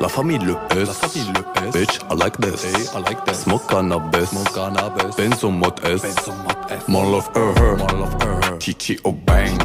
La famille Le S. La famille Le S. Bitch, I like this. Hey, I like this. Smoke cannabis. Smoke cannabis. Benzo mode S. Benzo mode S. More love, uh, her. More love, uh, her. Chichi, oh bang.